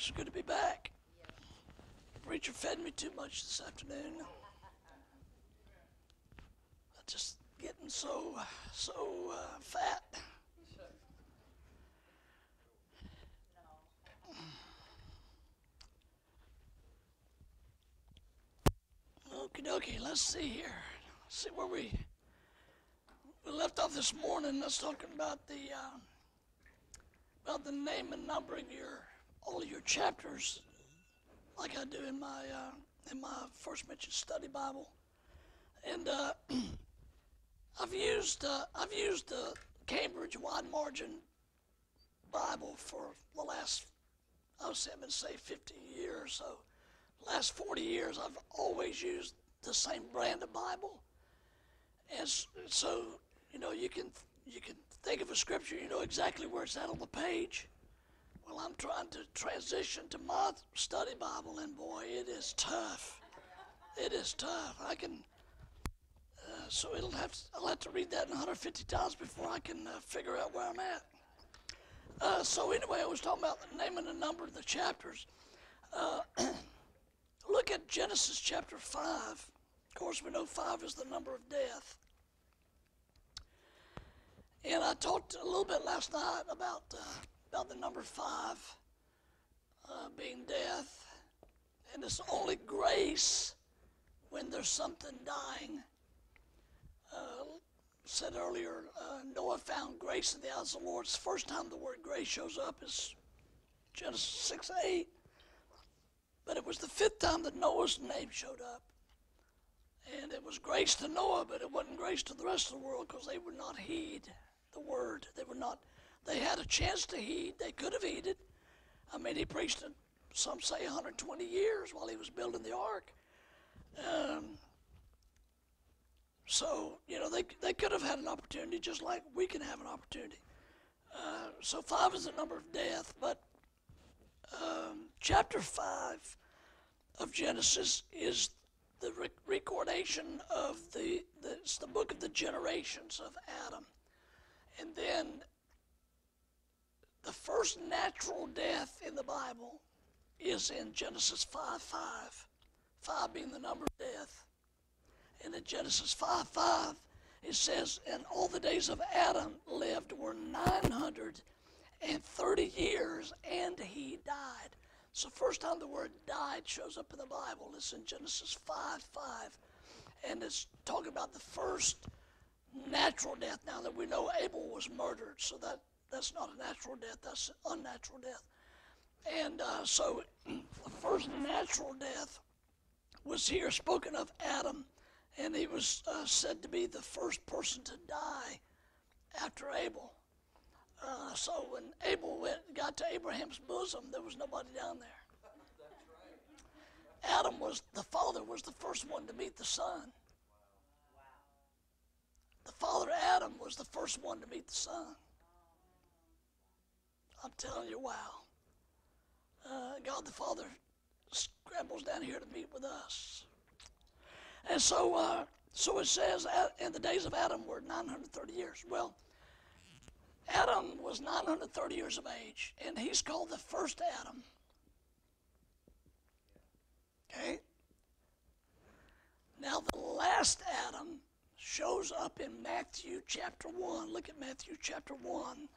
It's good to be back. The preacher fed me too much this afternoon. I'm just getting so, so uh, fat. Okie dokie, let's see here. Let's see where we, we left off this morning. Let's talking about the uh, about the name and numbering your all your chapters, like I do in my uh, in my first mention study Bible, and uh, I've used uh, I've used the Cambridge Wide Margin Bible for the last I would say I've been say 50 years. So last 40 years I've always used the same brand of Bible, and so you know you can you can think of a scripture, you know exactly where it's at on the page. Well, I'm trying to transition to my study Bible, and boy, it is tough. It is tough. I can, uh, so it'll have to, I'll have to read that 150 times before I can uh, figure out where I'm at. Uh, so anyway, I was talking about the name and the number of the chapters. Uh, look at Genesis chapter 5. Of course, we know 5 is the number of death. And I talked a little bit last night about about the number five uh, being death, and it's only grace when there's something dying. Uh, said earlier, uh, Noah found grace in the eyes of the Lord. It's the first time the word grace shows up is Genesis 6 8. But it was the fifth time that Noah's name showed up. And it was grace to Noah, but it wasn't grace to the rest of the world because they would not heed the word. They were not. They had a chance to heed. They could have heeded. I mean, he preached. Some say 120 years while he was building the ark. Um, so you know they they could have had an opportunity just like we can have an opportunity. Uh, so five is the number of death, but um, chapter five of Genesis is the rec- recordation of the, the it's the book of the generations of Adam. And then the first natural death in the Bible is in Genesis 5 5. 5 being the number of death. And in Genesis 5 5, it says, And all the days of Adam lived were 930 years, and he died. So, first time the word died shows up in the Bible. It's in Genesis 5 5. And it's talking about the first natural death now that we know Abel was murdered. So that, that's not a natural death, that's unnatural death. And uh, so the first natural death was here spoken of Adam, and he was uh, said to be the first person to die after Abel. Uh, so when Abel went, got to Abraham's bosom, there was nobody down there. Adam was the father was the first one to meet the son. The father Adam was the first one to meet the son. I'm telling you, wow. Uh, God the Father scrambles down here to meet with us. And so, uh, so it says, in the days of Adam were 930 years. Well, Adam was 930 years of age, and he's called the first Adam. Okay? Now, the last Adam shows up in Matthew chapter 1. Look at Matthew chapter 1.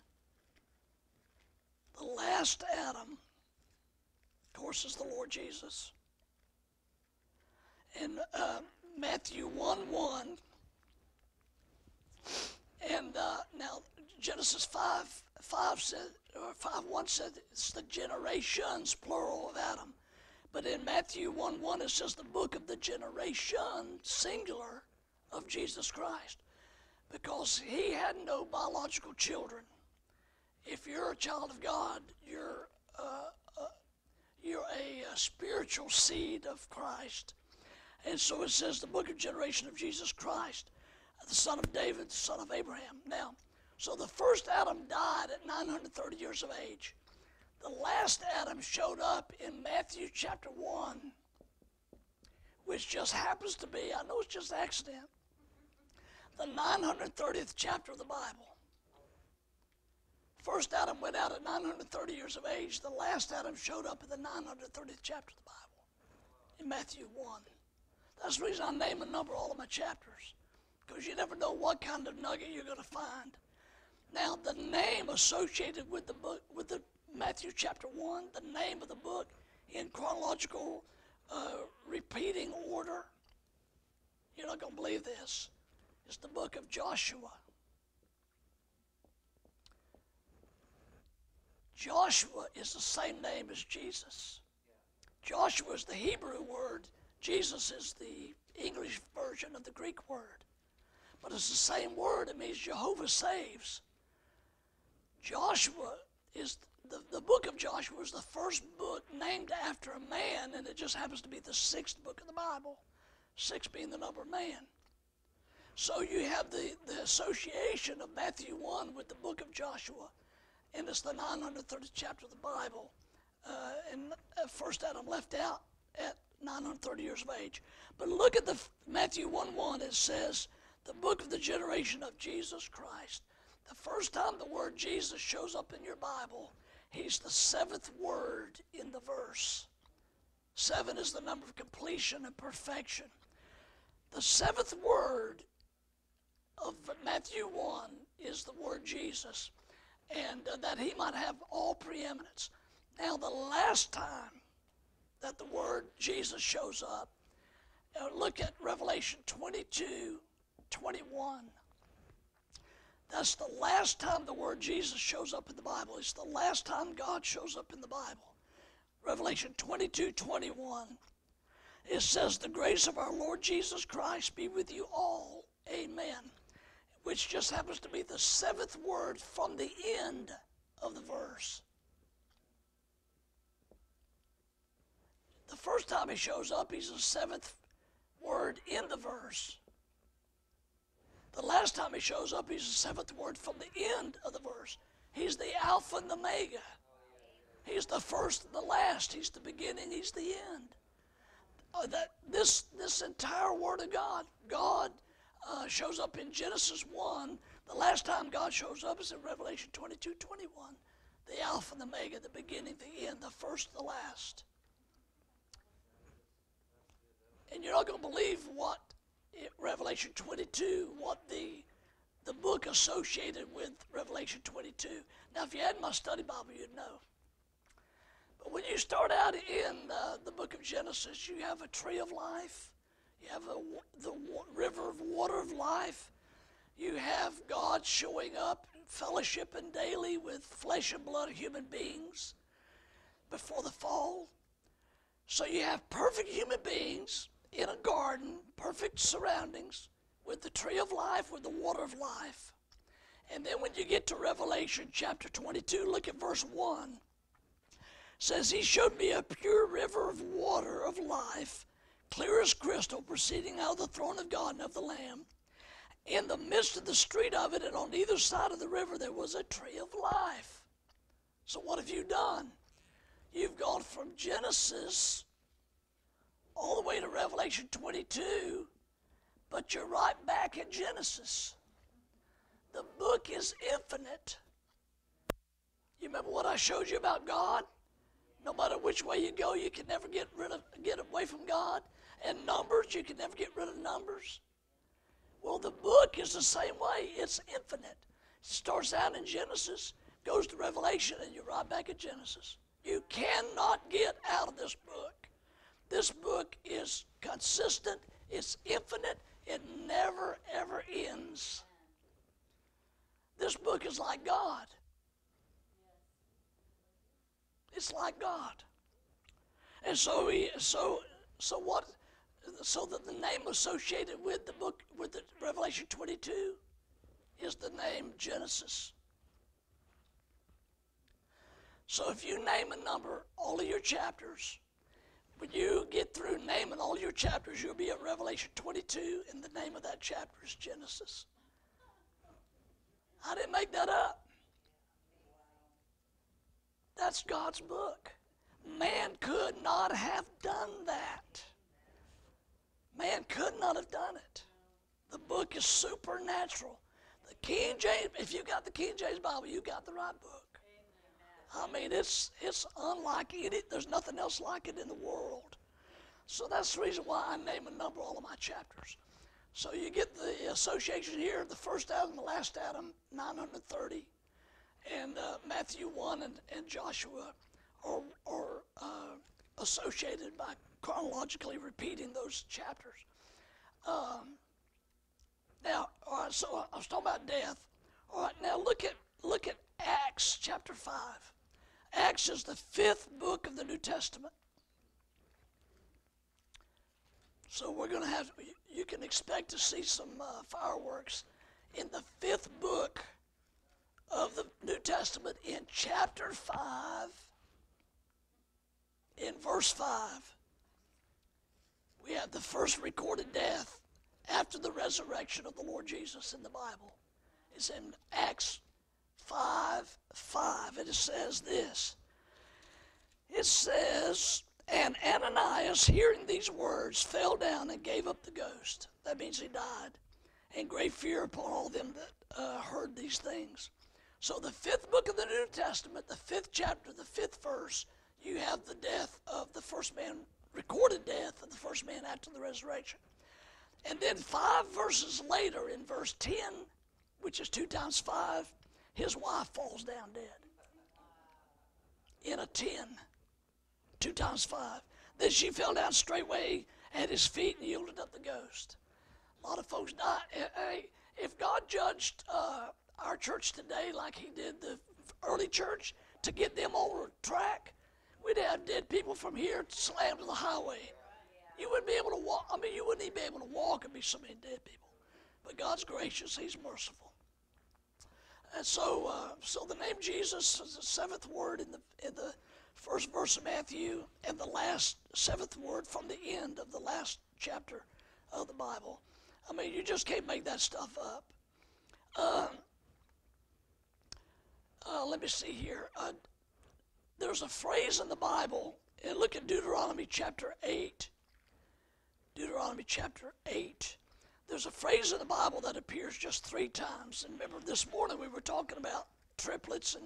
The last Adam, of course, is the Lord Jesus. In uh, Matthew 1 1, and uh, now Genesis 5 5 said, or 5 1 said it's the generations, plural of Adam. But in Matthew 1 1, it says the book of the generation, singular of Jesus Christ because he had no biological children. If you're a child of God, you're, uh, uh, you're a, a, spiritual seed of Christ. And so it says the book of generation of Jesus Christ, the son of David, the son of Abraham. Now, so the first Adam died at 930 years of age. The last Adam showed up in Matthew chapter 1, which just happens to be, I know it's just accident, the 930th chapter of the Bible. First Adam went out at 930 years of age. The last Adam showed up in the 930th chapter of the Bible, in Matthew 1. That's the reason I name and number all of my chapters, because you never know what kind of nugget you're going to find. Now, the name associated with the book, with the Matthew chapter 1, the name of the book in chronological uh, repeating order, you're not going to believe this. It's the book of Joshua. Joshua is the same name as Jesus. Joshua is the Hebrew word, Jesus is the English version of the Greek word. But it's the same word, it means Jehovah saves. Joshua is the, the book of Joshua is the first book named after a man, and it just happens to be the sixth book of the Bible, six being the number of man. So you have the, the association of Matthew 1 with the book of Joshua, and it's the 930th chapter of the Bible. Uh, and uh, first Adam left out at 930 years of age. But look at the Matthew 1 1, it says, the book of the generation of Jesus Christ. The first time the word Jesus shows up in your Bible, he's the seventh word in the verse. Seven is the number of completion and perfection. The seventh word of Matthew 1 is the word Jesus, and uh, that he might have all preeminence. Now, the last time that the word Jesus shows up, look at Revelation 22 21. That's the last time the word Jesus shows up in the Bible. It's the last time God shows up in the Bible. Revelation 22 21. It says, The grace of our Lord Jesus Christ be with you all. Amen. Which just happens to be the seventh word from the end of the verse. The first time he shows up, he's the seventh word in the verse. The last time he shows up, he's the seventh word from the end of the verse. He's the Alpha and the Omega. He's the first and the last. He's the beginning. He's the end. Uh, that this this entire Word of God, God uh, shows up in Genesis one. The last time God shows up is in Revelation 22, 21. The Alpha and the Omega, the beginning, the end, the first, the last. And you're not going to believe what Revelation 22, what the the book associated with Revelation 22. Now, if you had my study Bible, you'd know. But when you start out in uh, the book of Genesis, you have a tree of life, you have a, the river of water of life, you have God showing up, fellowshipping daily with flesh and blood human beings before the fall. So you have perfect human beings in a garden, perfect surroundings, with the tree of life, with the water of life. And then when you get to Revelation chapter 22, look at verse 1. It says, He showed me a pure river of water of life, clear as crystal, proceeding out of the throne of God and of the Lamb. In the midst of the street of it, and on either side of the river, there was a tree of life. So, what have you done? You've gone from Genesis all the way to Revelation 22, but you're right back in Genesis. The book is infinite. You remember what I showed you about God? No matter which way you go, you can never get rid of get away from God. And numbers, you can never get rid of numbers. Well, the book is the same way. It's infinite. It starts out in Genesis, goes to Revelation, and you're right back at Genesis. You cannot get out of this book. This book is consistent, it's infinite, it never, ever ends. This book is like God. It's like God. And so we, so so what so that the name associated with the book with the Revelation 22 is the name Genesis. So if you name a number all of your chapters when you get through naming all your chapters, you'll be at Revelation 22, and the name of that chapter is Genesis. I didn't make that up. That's God's book. Man could not have done that. Man could not have done it. The book is supernatural. The King James, if you got the King James Bible, you got the right book. I mean, it's it's unlike it. There's nothing else like it in the world. So that's the reason why I name and number all of my chapters. So you get the association here, the first Adam, the last Adam, 930, and uh, Matthew 1 and, and Joshua are, are uh, associated by chronologically repeating those chapters. Um, now, all right, so I was talking about death. All right, now look at look at Acts chapter five. Acts is the fifth book of the New Testament. So we're going to have you can expect to see some uh, fireworks in the fifth book of the New Testament in chapter five. In verse five, we have the first recorded death after the resurrection of the Lord Jesus in the Bible. It's in Acts 5 5, and it says this. It says, And Ananias, hearing these words, fell down and gave up the ghost. That means he died. And great fear upon all them that uh, heard these things. So, the fifth book of the New Testament, the fifth chapter, the fifth verse, you have the death of the first man, recorded death of the first man after the resurrection. And then five verses later, in verse 10, which is two times five, his wife falls down dead. In a 10, two times five. Then she fell down straightway at his feet and yielded up the ghost. A lot of folks die. Hey, if God judged uh, our church today like he did the early church to get them on track, we'd have dead people from here slammed to the highway. You wouldn't be able to walk. I mean, you wouldn't even be able to walk and be so many dead people. But God's gracious. He's merciful. And so, uh, so the name Jesus is the seventh word in the in the first verse of Matthew, and the last seventh word from the end of the last chapter of the Bible. I mean, you just can't make that stuff up. Uh, uh, let me see here. There's a phrase in the Bible, and look at Deuteronomy chapter 8. Deuteronomy chapter 8. There's a phrase in the Bible that appears just three times. And remember, this morning we were talking about triplets and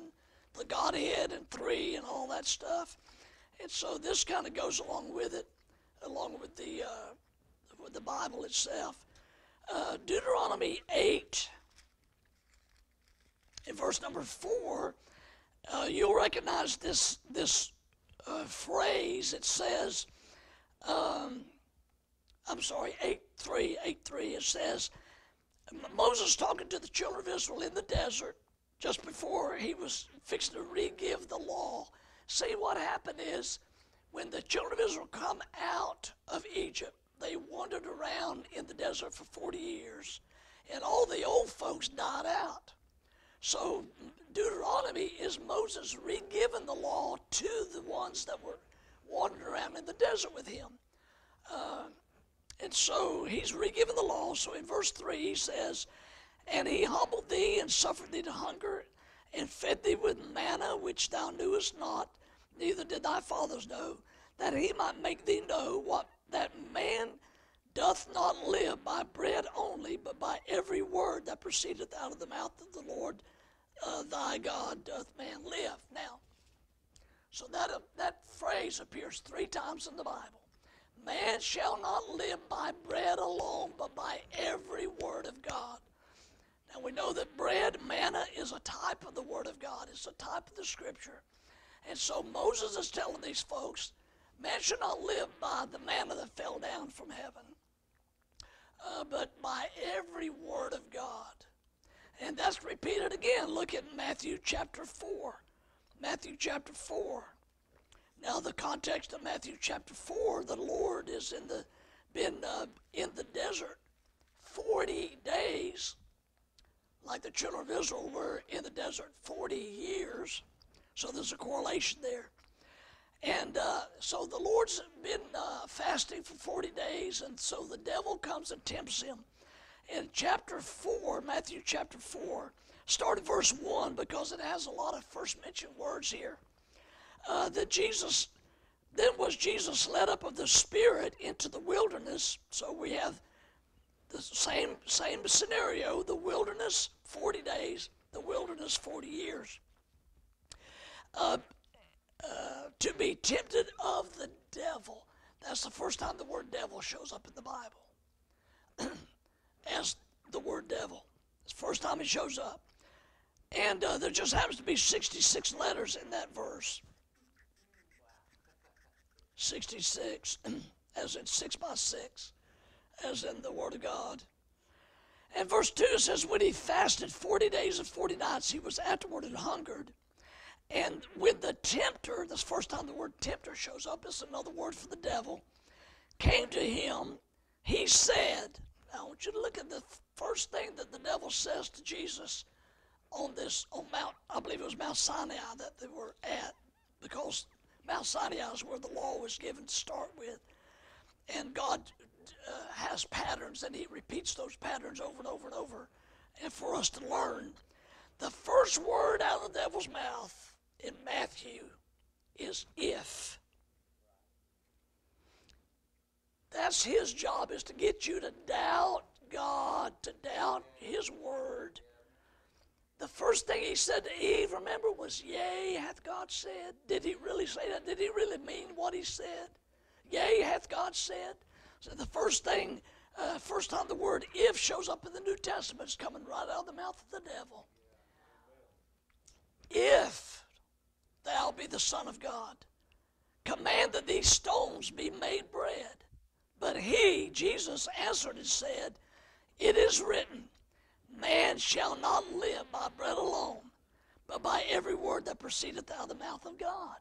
the Godhead and three and all that stuff. And so this kind of goes along with it, along with the, uh, with the Bible itself. Uh, Deuteronomy 8, in verse number 4, uh, you'll recognize this, this uh, phrase. It says, um, I'm sorry, 8 3, 8 3, it says, Moses talking to the children of Israel in the desert just before he was fixing to re-give the law. See, what happened is when the children of Israel come out of Egypt, they wandered around in the desert for 40 years, and all the old folks died out. So Deuteronomy is Moses re-giving the law to the ones that were wandering around in the desert with him. Uh, and so he's re-given the law. So in verse 3 he says, And he humbled thee and suffered thee to hunger and fed thee with manna which thou knewest not, neither did thy fathers know, that he might make thee know what that man doth not live by bread only, but by every word that proceedeth out of the mouth of the Lord uh, thy God doth man live. Now, so that, uh, that phrase appears three times in the Bible. Man shall not live by bread alone, but by every word of God. Now we know that bread, manna, is a type of the Word of God, it's a type of the Scripture. And so Moses is telling these folks, man should not live by the manna that fell down from heaven, uh, but by every Word of God. And that's repeated again. Look at Matthew chapter 4. Matthew chapter 4. Now, the context of Matthew chapter 4, the Lord is in the, been uh, in the desert 40 days, like the children of Israel were in the desert 40 years. So there's a correlation there. And uh, so the Lord's been uh, fasting for 40 days, and so the devil comes and tempts him. In chapter 4, Matthew chapter 4, start at verse 1 because it has a lot of first mention words here uh, that Jesus, then was Jesus led up of the Spirit into the wilderness. So we have the same same scenario. The wilderness, 40 days. The wilderness, 40 years. Uh, to be tempted of the devil. That's the first time the word devil shows up in the Bible. As the word devil. It's the first time it shows up. And uh, there just happens to be 66 letters in that verse. 66, as in 6 by 6, as in the Word of God. And verse 2 says, When he fasted 40 days and 40 nights, he was afterward and hungered. And when the tempter, this first time the word tempter shows up, it's another word for the devil, came to him, he said, I want you to look at the first thing that the devil says to Jesus on this, on Mount, I believe it was Mount Sinai that they were at, because Mount Sinai is where the law was given to start with. And God uh, has patterns, and He repeats those patterns over and over and over. And for us to learn, the first word out of the devil's mouth in Matthew is if. That's his job, is to get you to doubt God, to doubt His Word. The first thing he said to Eve, remember, was, Yea, hath God said. Did he really say that? Did he really mean what he said? Yea, hath God said. So the first thing, uh, first time the word if shows up in the New Testament is coming right out of the mouth of the devil. If thou be the Son of God, command that these stones be made bread. But he, Jesus, answered and said, It is written, Man shall not live by bread alone, but by every word that proceedeth out of the mouth of God.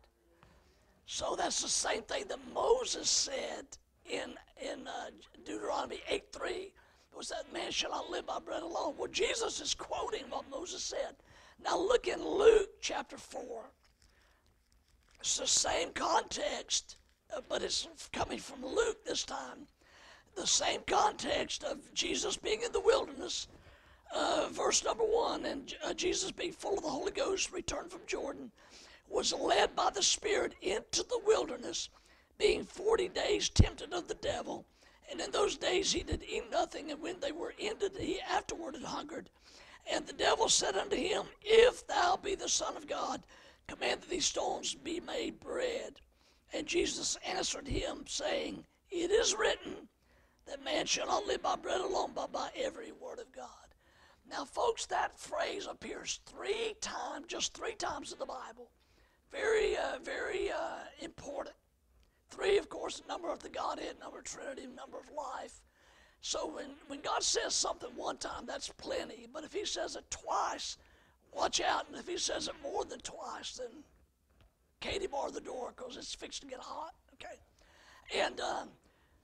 So that's the same thing that Moses said in, in uh, Deuteronomy 8 3 was that man shall not live by bread alone. Well, Jesus is quoting what Moses said. Now look in Luke chapter 4. It's the same context, uh, but it's coming from Luke this time. The same context of Jesus being in the wilderness uh, verse number one, and uh, Jesus, being full of the Holy Ghost, returned from Jordan, was led by the Spirit into the wilderness, being forty days tempted of the devil. And in those days he did eat nothing, and when they were ended, he afterward hungered. And the devil said unto him, If thou be the Son of God, command that these stones be made bread. And Jesus answered him, saying, It is written that man shall not live by bread alone, but by every word of God. Now, folks, that phrase appears three times, just three times in the Bible. Very, uh, very uh, important. Three, of course, the number of the Godhead, number of Trinity, number of life. So when, when God says something one time, that's plenty. But if He says it twice, watch out. And if He says it more than twice, then Katie bar the door because it's fixed to get hot. Okay. And um,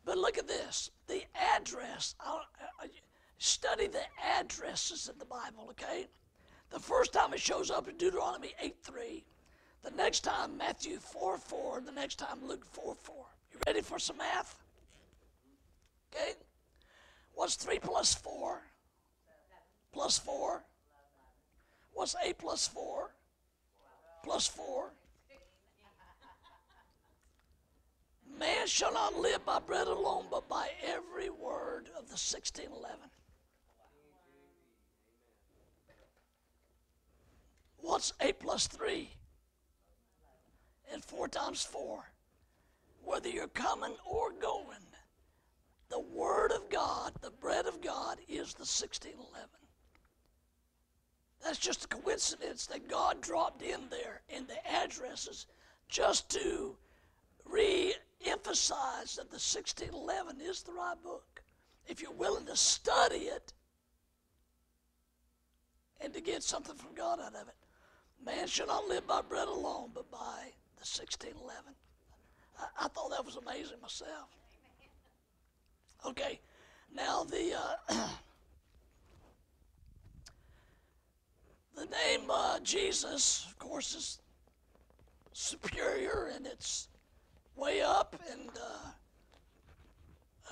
but look at this. The address. I, I, Study the addresses in the Bible, okay? The first time it shows up in Deuteronomy 8 3. The next time, Matthew 4 4. The next time, Luke 4 4. You ready for some math? Okay? What's 3 plus 4? Plus 4? What's 8 plus 4? Plus 4? Man shall not live by bread alone, but by every word of the 1611. What's 8 plus 3? And 4 times 4. Whether you're coming or going, the Word of God, the bread of God, is the 1611. That's just a coincidence that God dropped in there in the addresses just to re emphasize that the 1611 is the right book. If you're willing to study it and to get something from God out of it. Man should not live by bread alone, but by the 1611. I, I thought that was amazing myself. Okay, now the uh, the name uh, Jesus, of course, is superior and it's way up, and uh,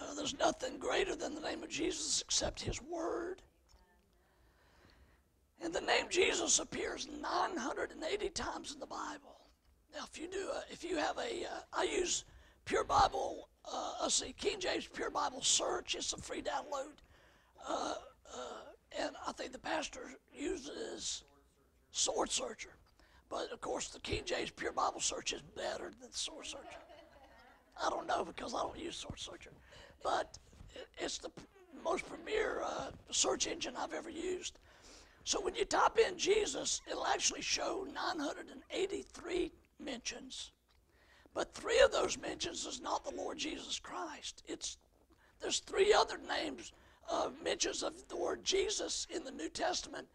uh, there's nothing greater than the name of Jesus except His Word. And the name Jesus appears 980 times in the Bible. Now, if you do, a, if you have a, uh, I use Pure Bible, uh, let's see, King James Pure Bible Search. It's a free download. uh, and I think the pastor uses sword searcher. But of course, the King James Pure Bible Search is better than sword searcher. I don't know because I don't use sword searcher, but it's the most premier uh, search engine I've ever used. So when you type in Jesus, it'll actually show 983 mentions. But three of those mentions is not the Lord Jesus Christ. It's there's three other names, uh, mentions of the word Jesus in the New Testament.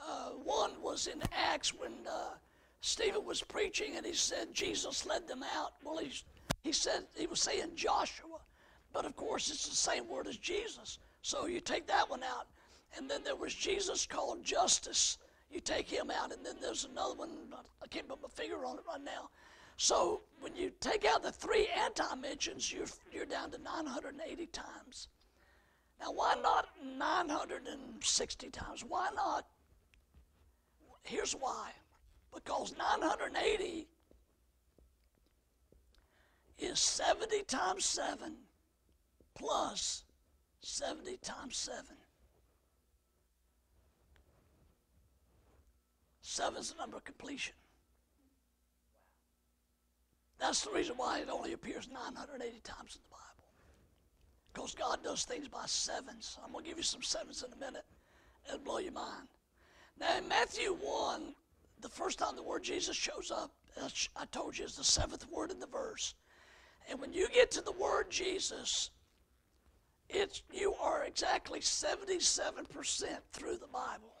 Uh, one was in Acts when uh, Stephen was preaching and he said Jesus led them out. Well, he, he said he was saying Joshua, but of course it's the same word as Jesus. So you take that one out. And then there was Jesus called Justus. You take him out, and then there's another one. I can't put my finger on it right now. So when you take out the three anti-mentions, you're, you're down to 980 times. Now, why not 960 times? Why not? Here's why. Because 980 is 70 times 7 plus 70 times 7. Seven is the number of completion. That's the reason why it only appears 980 times in the Bible. Because God does things by sevens. I'm going to give you some sevens in a minute. It'll blow your mind. Now, in Matthew 1, the first time the word Jesus shows up, I told you, is the seventh word in the verse. And when you get to the word Jesus, it's, you are exactly 77% through the Bible.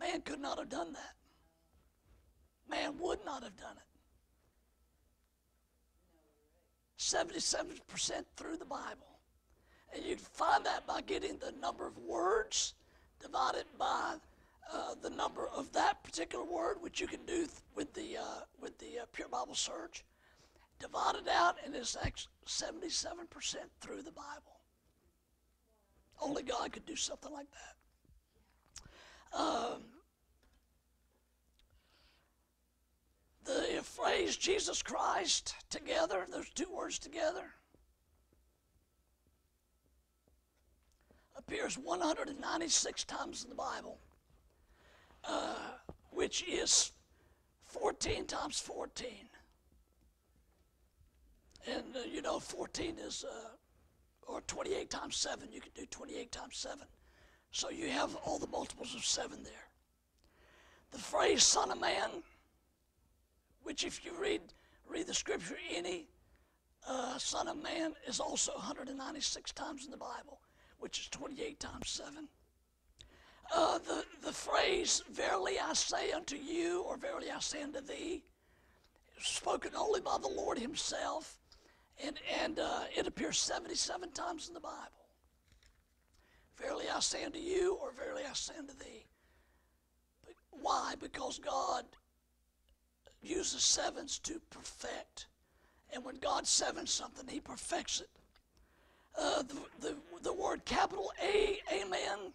Man could not have done that. Man would not have done it. 77% through the Bible. And you find that by getting the number of words divided by uh, the number of that particular word, which you can do th- with the, uh, with the uh, Pure Bible Search. divided out, and it's actually 77% through the Bible. Only God could do something like that. Um, the phrase Jesus Christ together, those two words together, appears 196 times in the Bible, uh, which is 14 times 14. And uh, you know, 14 is, uh, or 28 times 7, you can do 28 times 7. So you have all the multiples of seven there. The phrase Son of Man, which if you read read the scripture, any uh, Son of Man is also 196 times in the Bible, which is 28 times seven. Uh, the, the phrase, Verily I say unto you, or Verily I say unto thee, is spoken only by the Lord Himself, and, and uh, it appears 77 times in the Bible. Verily I say unto you, or verily I say unto thee. But why? Because God uses sevens to perfect. And when God sevens something, He perfects it. Uh, the, the, the word capital A, amen,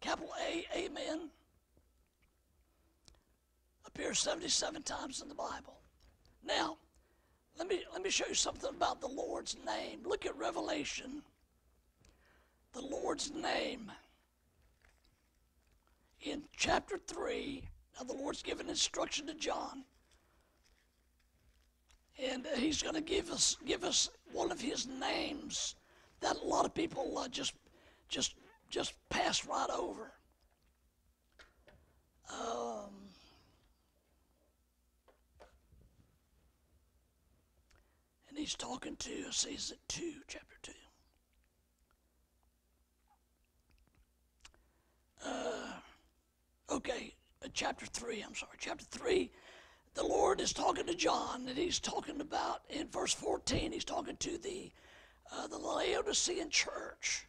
capital A, amen, appears 77 times in the Bible. Now, let me, let me show you something about the Lord's name. Look at Revelation the Lord's name in chapter 3. Now, the Lord's given instruction to John. And uh, he's going to give us give us one of his names that a lot of people uh, just just just pass right over. Um, and he's talking to, is it 2, chapter 2? uh, okay, chapter 3, I'm sorry, chapter 3, the Lord is talking to John, and he's talking about, in verse 14, he's talking to the, uh, the Laodicean church.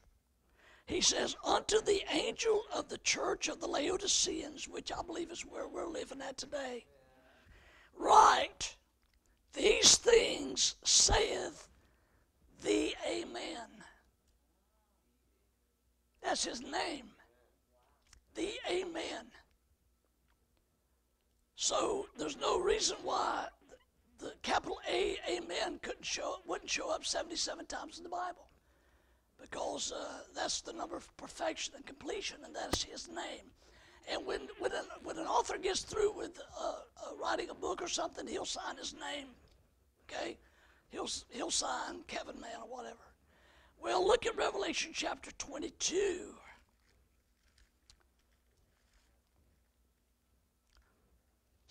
He says, Unto the angel of the church of the Laodiceans, which I believe is where we're living at today, write, These things saith the Amen. That's his name the Amen. So there's no reason why the capital A, Amen, couldn't show wouldn't show up 77 times in the Bible because uh, that's the number of perfection and completion, and that's His name. And when when an, when an author gets through with uh, uh, writing a book or something, he'll sign his name. Okay, he'll he'll sign Kevin Mann or whatever. Well, look at Revelation chapter 22.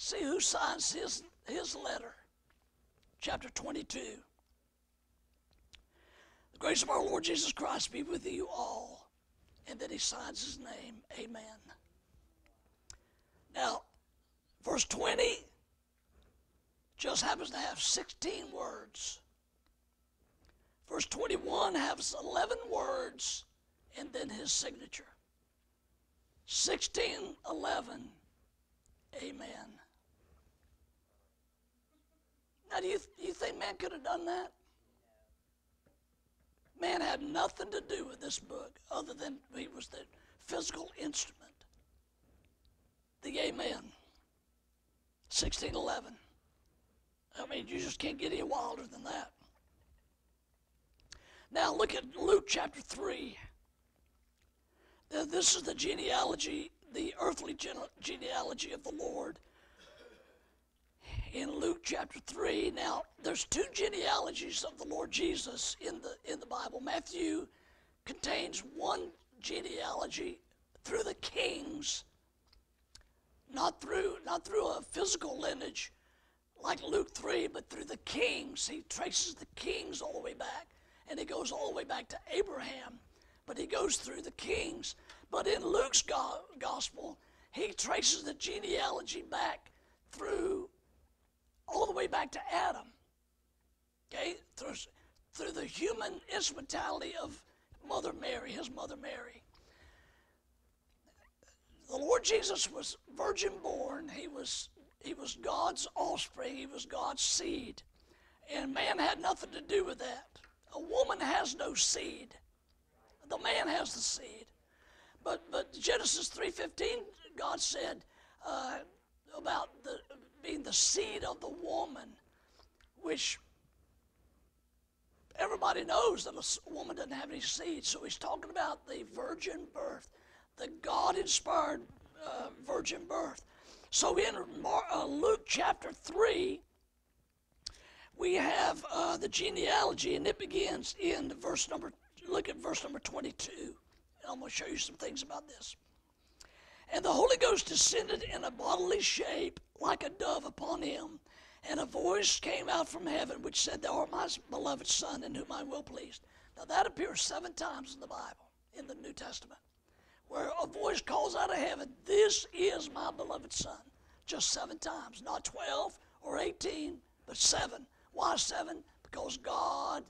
See who signs his, his letter. Chapter 22. The grace of our Lord Jesus Christ be with you all. And then he signs his name. Amen. Now, verse 20 just happens to have 16 words. Verse 21 has 11 words and then his signature. 16, 11, amen. Now, do you, you think man could have done that? Man had nothing to do with this book other than he was the physical instrument. The Amen. 1611. I mean, you just can't get any wilder than that. Now, look at Luke chapter 3. This is the genealogy, the earthly genealogy of the Lord in Luke chapter 3. Now, there's two genealogies of the Lord Jesus in the in the Bible. Matthew contains one genealogy through the kings, not through not through a physical lineage like Luke 3, but through the kings. He traces the kings all the way back, and he goes all the way back to Abraham, but he goes through the kings. But in Luke's go- gospel, he traces the genealogy back through all the way back to Adam. Okay? Through, through the human instrumentality of Mother Mary, his Mother Mary. The Lord Jesus was virgin born. He was, he was God's offspring. He was God's seed. And man had nothing to do with that. A woman has no seed. The man has the seed. But, but Genesis 3.15, God said uh, about the being the seed of the woman, which everybody knows that a woman doesn't have any seed. So he's talking about the virgin birth, the God inspired uh, virgin birth. So in Mar- uh, Luke chapter 3, we have uh, the genealogy, and it begins in verse number, look at verse number 22. And I'm going to show you some things about this. And the Holy Ghost descended in a bodily shape like a dove upon him. And a voice came out from heaven which said, Thou art my beloved Son, in whom I am well pleased. Now that appears seven times in the Bible, in the New Testament, where a voice calls out of heaven, This is my beloved Son. Just seven times, not 12 or 18, but seven. Why seven? Because God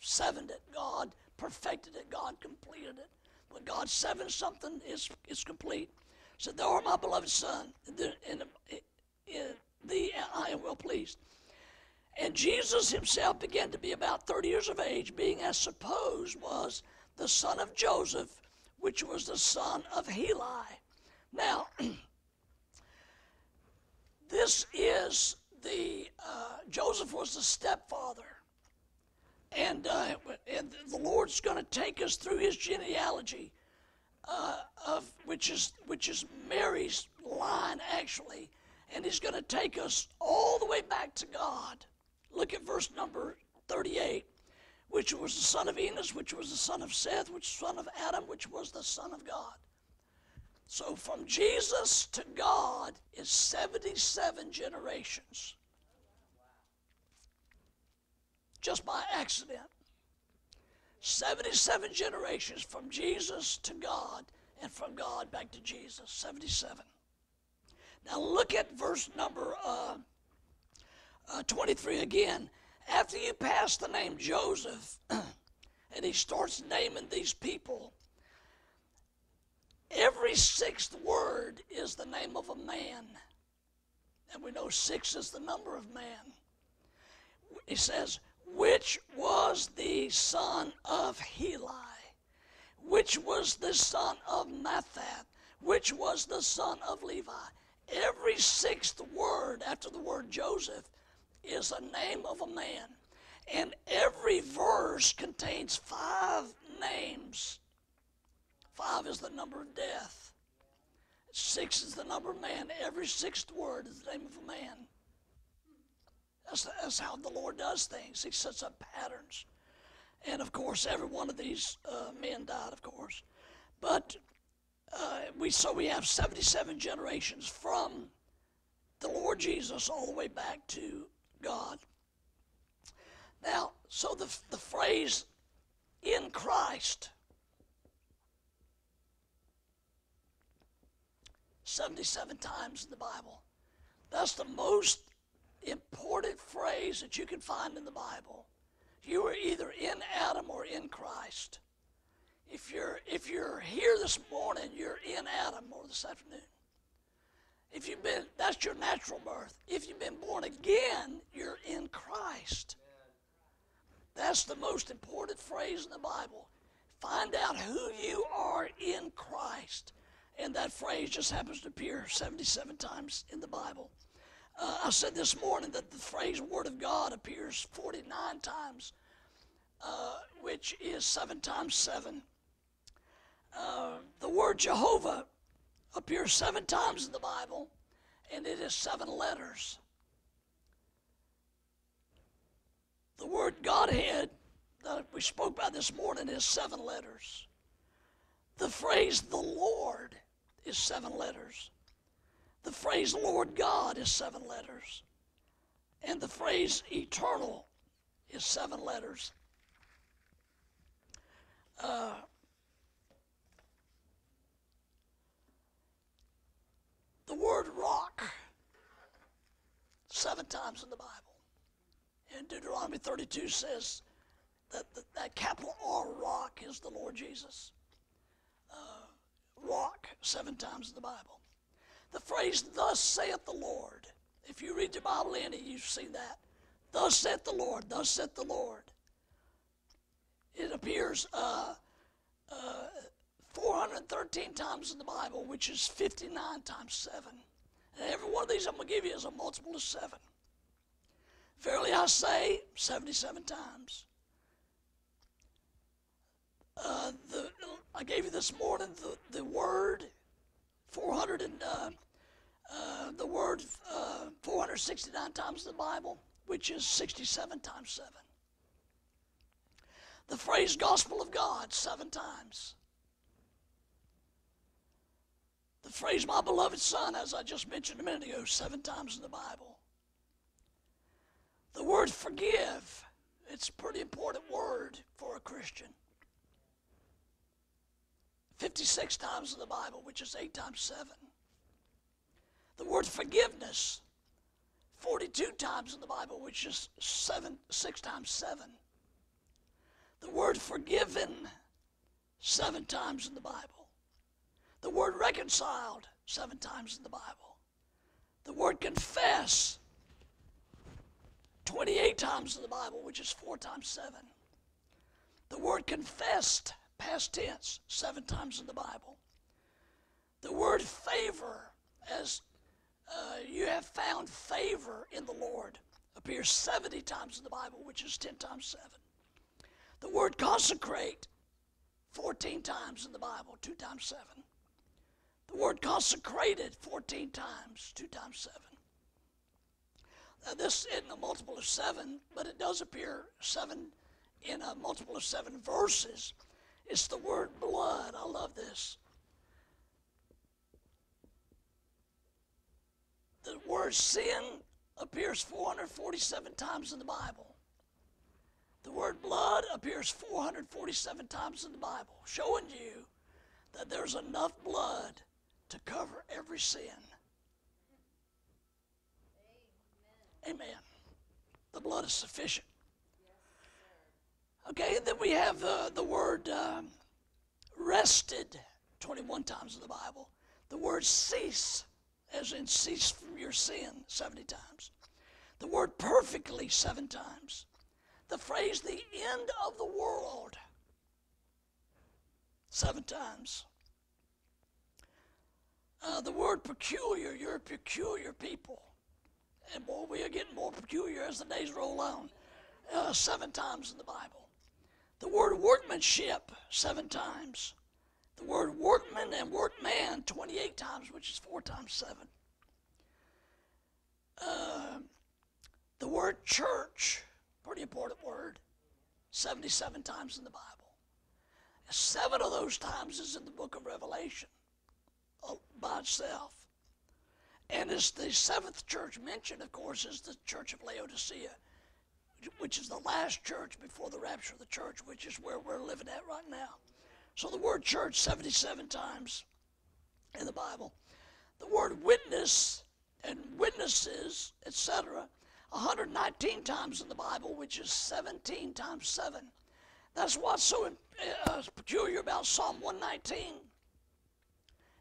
sevened it, God perfected it, God completed it. When God seven something, is, it's complete. Said, Thou art my beloved Son, in, in, in thee I am well pleased. And Jesus himself began to be about 30 years of age, being as supposed was the son of Joseph, which was the son of Heli. Now, this is the, uh, Joseph was the stepfather and, uh, and the Lord's going to take us through his genealogy, uh, of which is which is Mary's line actually, and he's going to take us all the way back to God. Look at verse number 38, which was the son of Enos, which was the son of Seth, which was the son of Adam, which was the son of God. So from Jesus to God is 77 generations. Just by accident. 77 generations from Jesus to God and from God back to Jesus. 77. Now look at verse number uh, uh, 23 again. After you pass the name Joseph, and he starts naming these people, every sixth word is the name of a man. And we know six is the number of man. He says, which was the son of Heli, which was the son of Matthat, which was the son of Levi. Every sixth word after the word Joseph is a name of a man. And every verse contains five names. Five is the number of death. Six is the number of man. Every sixth word is the name of a man. That's, that's how the Lord does things. He sets up patterns. And of course, every one of these uh, men died, of course. But uh, we so we have 77 generations from the Lord Jesus all the way back to God. Now, so the, the phrase in Christ, 77 times in the Bible. That's the most important phrase that you can find in the Bible. You are either in Adam or in Christ. If you're if you're here this morning, you're in Adam or this afternoon. If you've been that's your natural birth. If you've been born again, you're in Christ. That's the most important phrase in the Bible. Find out who you are in Christ. And that phrase just happens to appear 77 times in the Bible. Uh, I said this morning that the phrase Word of God appears 49 times, uh, which is 7 times 7. Uh, the word Jehovah appears seven times in the Bible, and it is seven letters. The word Godhead that we spoke about this morning is seven letters. The phrase the Lord is seven letters. The phrase Lord God is seven letters. And the phrase eternal is seven letters. Uh, the word rock seven times in the Bible. And Deuteronomy 32 says that the, that capital R rock is the Lord Jesus. Uh, rock seven times in the Bible. The phrase, thus saith the Lord. If you read your Bible any, you see that. Thus saith the Lord, thus saith the Lord. It appears uh, uh, 413 times in the Bible, which is 59 times 7. And every one of these I'm going to give you is a multiple of 7. Verily I say, 77 times. Uh, the, I gave you this morning the, the word 400 and uh, uh, the word uh, 469 times in the Bible, which is 67 times 7. The phrase gospel of God, seven times. The phrase my beloved son, as I just mentioned a minute ago, seven times in the Bible. The word forgive, it's a pretty important word for a Christian. 56 times in the Bible, which is 8 times 7. The word forgiveness, 42 times in the Bible, which is 7, 6 times 7. The word forgiven, 7 times in the Bible. The word reconciled, 7 times in the Bible. The word confess, 28 times in the Bible, which is 4 times 7. The word confessed, past tense, seven times in the Bible. The word favor, as uh, you have found favor in the Lord, appears 70 times in the Bible, which is 10 times 7. The word consecrate, 14 times in the Bible, 2 times 7. The word consecrated, 14 times, 2 times 7. Now, this isn't a multiple of 7, but it does appear 7 in a multiple of 7 verses. It's the word blood. I love this. The word sin appears 447 times in the Bible. The word blood appears 447 times in the Bible, showing you that there's enough blood to cover every sin. Amen. Amen. The blood is sufficient. Okay, then we have uh, the word um, rested 21 times in the Bible. The word cease, as in cease from your sin, 70 times. The word perfectly, seven times. The phrase the end of the world, seven times. Uh, the word peculiar, you're a peculiar people, and boy, we are getting more peculiar as the days roll on. Uh, seven times in the Bible. The word workmanship, seven times. The word workman and workman, 28 times, which is four times seven. Uh, the word church, pretty important word, 77 times in the Bible. Seven of those times is in the book of Revelation uh, by itself. And it's the seventh church mentioned, of course, is the church of Laodicea, which is the last church before the rapture of the church, which is where we're living at right now. So the word church 77 times in the Bible. The word witness and witnesses, etc., 119 times in the Bible, which is 17 times 7. That's what's so uh, peculiar about Psalm 119.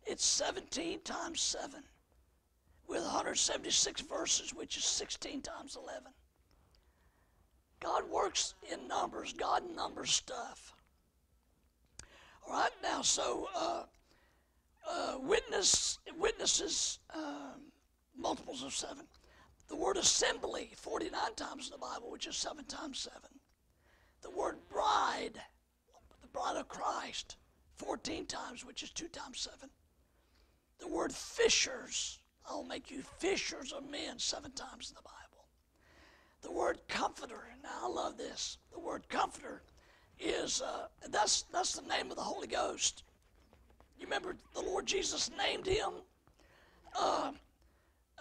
It's 17 times 7 with 176 verses, which is 16 times 11. God works in numbers, God numbers stuff. All right, now, so uh, uh, witness, witnesses, um, multiples of seven. The word assembly, 49 times in the Bible, which is seven times seven. The word bride, the bride of Christ, 14 times, which is two times seven. The word fishers, I'll make you fishers of men, seven times in the Bible. The word comforter, now I love this. The word comforter is, uh, that's, that's the name of the Holy Ghost. You remember the Lord Jesus named him? Uh,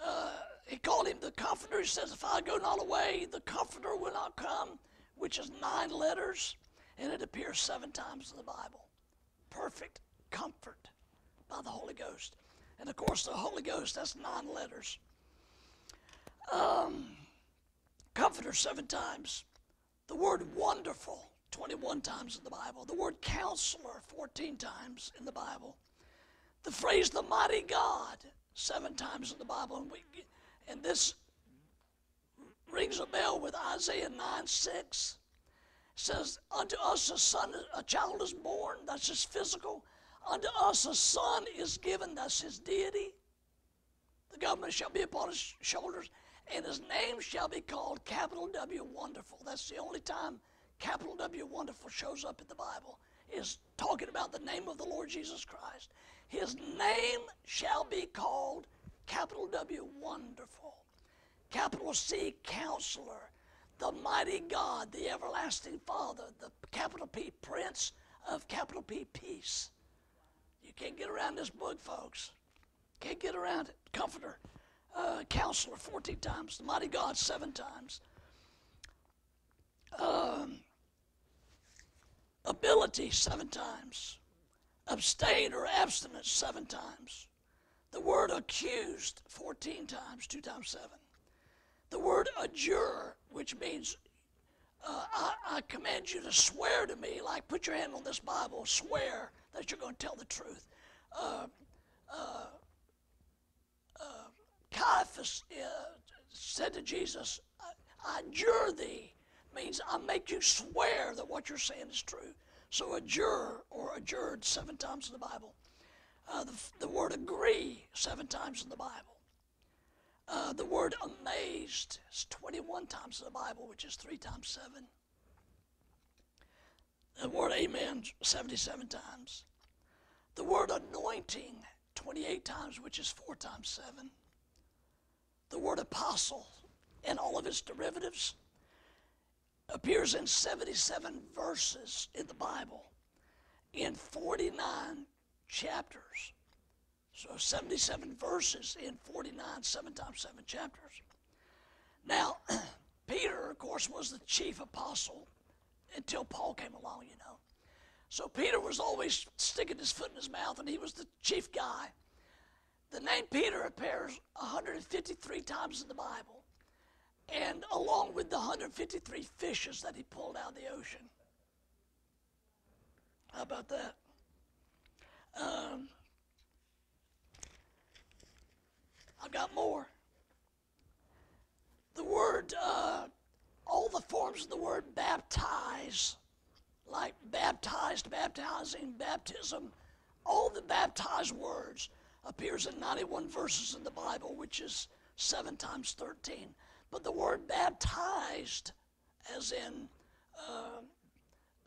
uh, he called him the comforter. He says, If I go not away, the comforter will not come, which is nine letters, and it appears seven times in the Bible. Perfect comfort by the Holy Ghost. And of course, the Holy Ghost, that's nine letters. Um, comforter, seven times. The word wonderful, 21 times in the Bible. The word counselor, 14 times in the Bible. The phrase the mighty God, seven times in the Bible. And, we, and this rings a bell with Isaiah 9 6. It says, Unto us a son, a child is born, that's his physical. Unto us a son is given, that's his deity. The government shall be upon his shoulders, and his name shall be called capital W Wonderful. That's the only time capital W Wonderful shows up in the Bible, is talking about the name of the Lord Jesus Christ. His name shall be called capital W Wonderful, capital C Counselor, the mighty God, the everlasting Father, the capital P Prince of capital P Peace. You can't get around this book, folks. Can't get around it. Comforter, uh, counselor 14 times, the mighty God seven times. Um, ability seven times. Abstain or abstinence seven times. The word accused 14 times, two times seven. The word adjure, which means uh, I, I, command you to swear to me, like put your hand on this Bible, swear that you're going to tell the truth. Uh, uh, Caiaphas uh, said to Jesus, I, I adjure thee, means I make you swear that what you're saying is true. So adjure or adjured seven times in the Bible. Uh, the, the word agree seven times in the Bible. Uh, the word amazed is 21 times in the Bible, which is three times seven. The word amen 77 times. The word anointing 28 times, which is four times seven. The word apostle and all of its derivatives appears in 77 verses in the Bible in 49 chapters. So 77 verses in 49, seven times seven chapters. Now, Peter, of course, was the chief apostle until Paul came along, you know. So Peter was always sticking his foot in his mouth, and he was the chief guy. The name Peter appears 153 times in the Bible, and along with the 153 fishes that he pulled out of the ocean. How about that? Um, I've got more. The word, uh, all the forms of the word baptize, like baptized, baptizing, baptism, all the baptized words appears in 91 verses in the Bible, which is 7 times 13. But the word baptized, as in uh,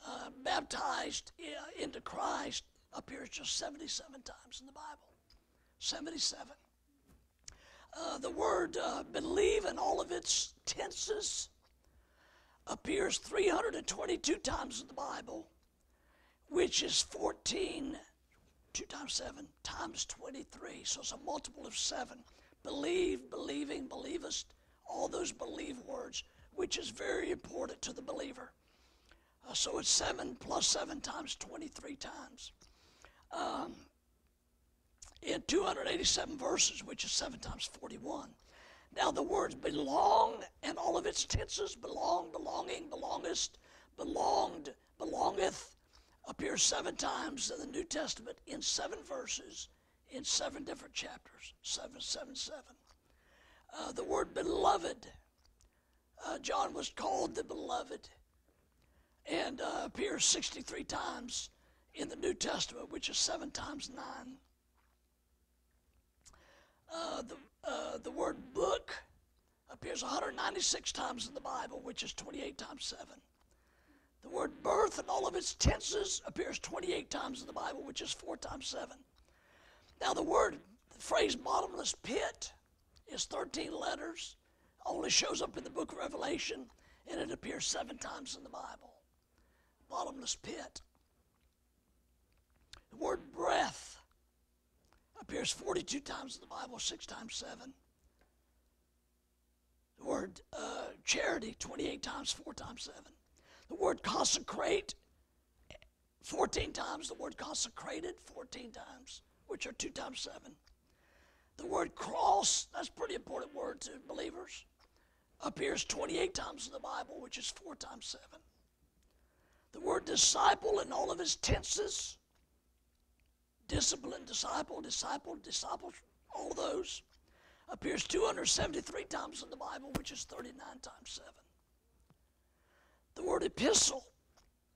uh, baptized uh, into Christ, appears just 77 times in the Bible. 77. Uh, the word uh, believe in all of its tenses appears 322 times in the Bible, which is 14, 2 times 7, times 23. So it's a multiple of 7. Believe, believing, believest, all those believe words, which is very important to the believer. Uh, so it's 7 plus 7 times 23 times. Um, in 287 verses, which is 7 times 41. Now, the words belong and all of its tenses belong, belonging, belongest, belonged, belongeth appears seven times in the New Testament in seven verses in seven different chapters. Seven, seven, seven. Uh, the word beloved, uh, John was called the beloved, and uh, appears 63 times in the New Testament, which is seven times nine. Uh, the, uh, the word book appears 196 times in the Bible, which is 28 times 7. The word birth and all of its tenses appears 28 times in the Bible, which is 4 times 7. Now, the word, the phrase bottomless pit is 13 letters, only shows up in the book of Revelation, and it appears seven times in the Bible. Bottomless pit. The word breath appears 42 times in the Bible, six times seven. The word uh, charity, 28 times, four times seven. The word consecrate, 14 times. The word consecrated, 14 times, which are two times seven. The word cross, that's a pretty important word to believers, appears 28 times in the Bible, which is four times seven. The word disciple in all of its tenses, discipline, disciple, disciple, disciple, all those appears 273 times in the Bible, which is 39 times 7. The word epistle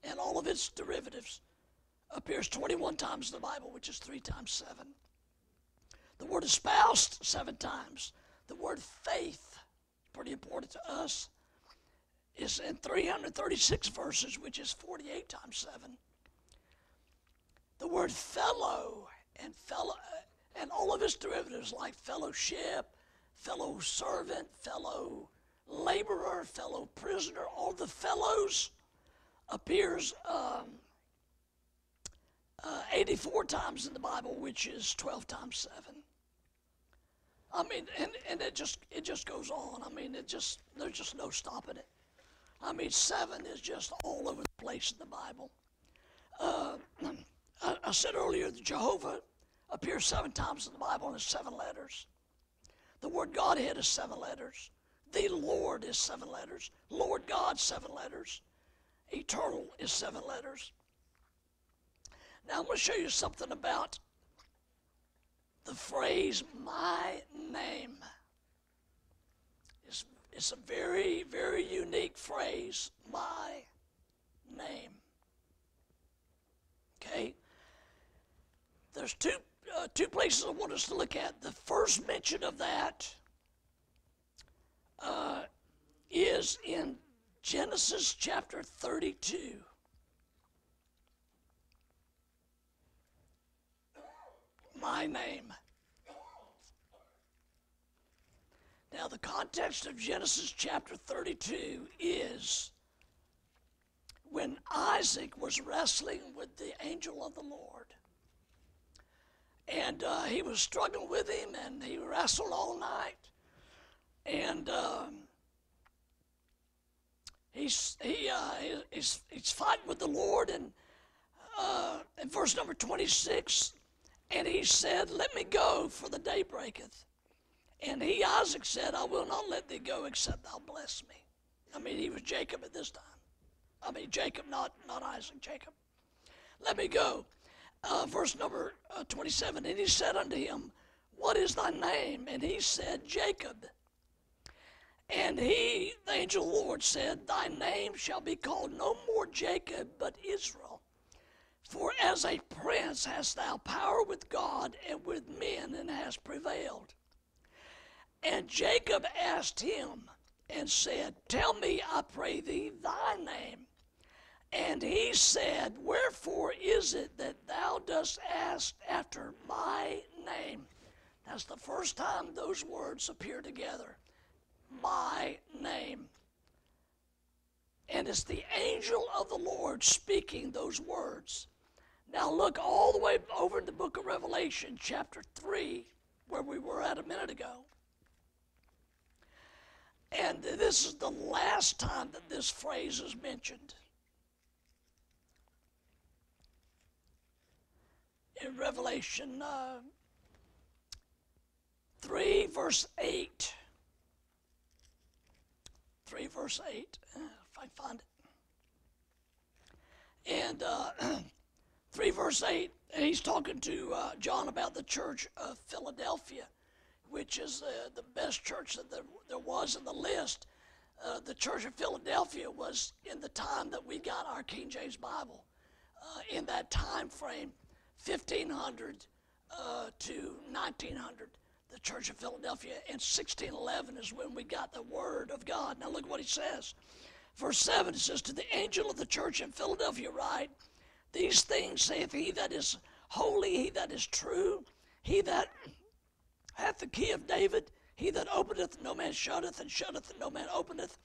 and all of its derivatives appears 21 times in the Bible, which is 3 times 7. The word espoused seven times. The word faith, pretty important to us, is in 336 verses, which is 48 times 7 the word fellow and fellow and all of its derivatives like fellowship, fellow servant, fellow laborer, fellow prisoner, all the fellows appears um, uh, 84 times in the Bible, which is 12 times 7. I mean, and, and it just it just goes on. I mean, it just there's just no stopping it. I mean, seven is just all over the place in the Bible. Uh, I, I said earlier that Jehovah appears seven times in the Bible and it's seven letters. The word Godhead is seven letters. The Lord is seven letters. Lord God, seven letters. Eternal is seven letters. Now I'm going to show you something about the phrase my name. It's, it's a very, very unique phrase, my name. Okay? there's two, uh, two places I want us to look at. The first mention of that uh, is in Genesis chapter 32. My name. Now, the context of Genesis chapter 32 is when Isaac was wrestling with the angel of the Lord and uh, he was struggling with him, and he wrestled all night. And um, he's he uh, he's he's fighting with the Lord, and uh, in verse number twenty six, and he said, "Let me go, for the day breaketh." And he Isaac said, "I will not let thee go, except thou bless me." I mean, he was Jacob at this time. I mean, Jacob, not not Isaac, Jacob. Let me go uh, verse number uh, 27 And he said unto him, What is thy name? And he said, Jacob. And he, the angel of the Lord, said, Thy name shall be called no more Jacob, but Israel. For as a prince hast thou power with God and with men, and hast prevailed. And Jacob asked him and said, Tell me, I pray thee, thy name. And he said, Wherefore is it that thou dost ask after my name? That's the first time those words appear together. My name. And it's the angel of the Lord speaking those words. Now look all the way over in the book of Revelation, chapter 3, where we were at a minute ago. And this is the last time that this phrase is mentioned. In Revelation uh, 3, verse 8. 3, verse 8, uh, if I find it. And uh, 3, verse 8, he's talking to uh, John about the church of Philadelphia which is uh, the best church that there, there was in the list. Uh, the Church of Philadelphia was in the time that we got our King James Bible. Uh, in that time frame, 1500 uh, to 1900, the Church of Philadelphia. In 1611 is when we got the Word of God. Now look what he says. Verse 7 it says, To the angel of the church in Philadelphia write, These things saith he that is holy, he that is true, he that hath the key of David. He that openeth, no man shutteth, and shutteth, and no man openeth.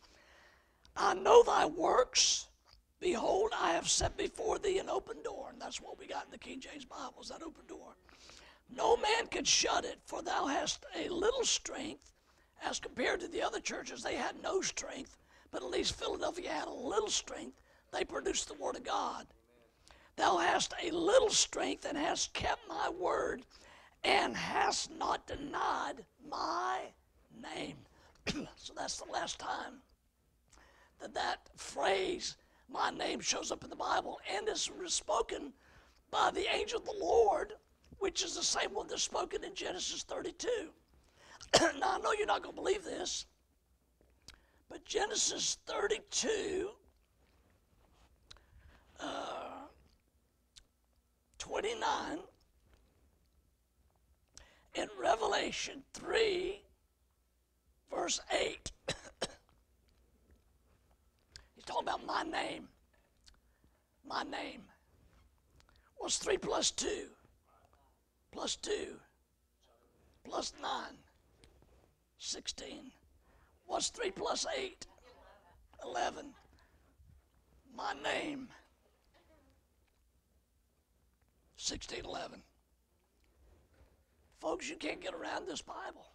I know thy works. Behold, I have set before thee an open door. And that's what we got in the King James Bible, is that open door. No man could shut it, for thou hast a little strength. As compared to the other churches, they had no strength, but at least Philadelphia had a little strength. They produced the Word of God. Thou hast a little strength and hast kept my word and hast not denied my name. so that's the last time that that phrase, my name, shows up in the Bible and is spoken by the angel of the Lord, which is the same one that's spoken in Genesis 32. now, I know you're not going to believe this, but Genesis 32, uh, 29, in Revelation 3, verse 8. He's talking about my name. My name. What's 3 plus 2? Plus 2. Plus 9. 16. What's 3 plus 8? 11. My name. 1611. Folks, you can't get around this Bible.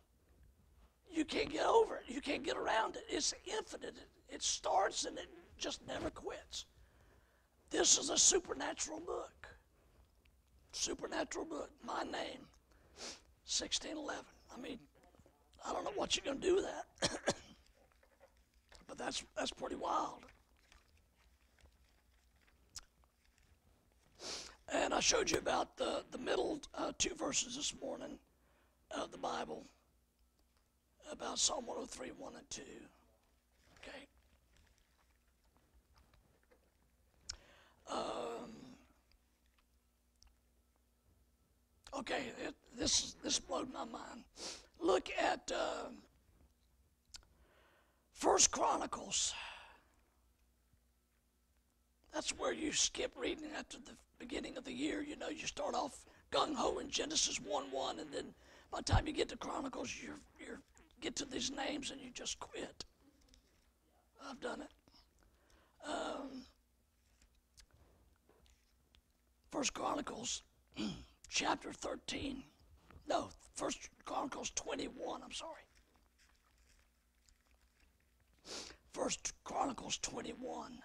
You can't get over it. You can't get around it. It's infinite. It starts and it just never quits. This is a supernatural book. Supernatural book. My name. 1611. I mean, I don't know what you're going to do with that. but that's that's pretty wild. And I showed you about the, the middle uh, two verses this morning of the Bible about Psalm 103, 1 and 2. Okay. Um, okay, it, this, this blew my mind. Look at uh, First Chronicles. That's where you skip reading after the beginning of the year. You know, you start off gung ho in Genesis 1 1, and then by the time you get to Chronicles, you you get to these names and you just quit. I've done it. Um, First Chronicles, chapter 13. No, First Chronicles 21, I'm sorry. First Chronicles 21.